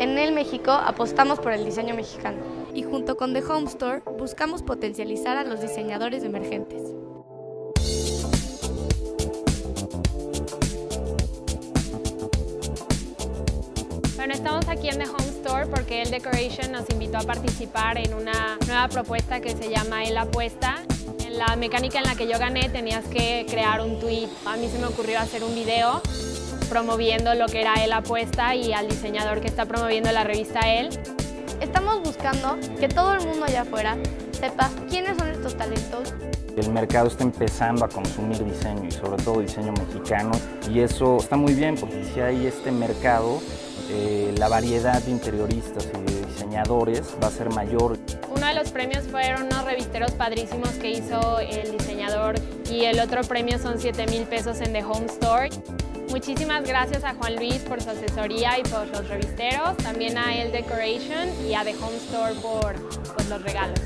En El México apostamos por el diseño mexicano. Y junto con The Home Store buscamos potencializar a los diseñadores emergentes. Bueno, estamos aquí en The Home Store porque El Decoration nos invitó a participar en una nueva propuesta que se llama El Apuesta. En la mecánica en la que yo gané tenías que crear un tweet. A mí se me ocurrió hacer un video promoviendo lo que era El Apuesta y al diseñador que está promoviendo la revista El. Estamos buscando que todo el mundo allá afuera sepa quiénes son estos talentos. El mercado está empezando a consumir diseño y sobre todo diseño mexicano y eso está muy bien porque si hay este mercado eh, la variedad de interioristas y diseñadores va a ser mayor. Uno de los premios fueron unos revisteros padrísimos que hizo el diseñador y el otro premio son 7 mil pesos en The Home Store. Muchísimas gracias a Juan Luis por su asesoría y por los revisteros, también a El Decoration y a The Home Store por, por los regalos.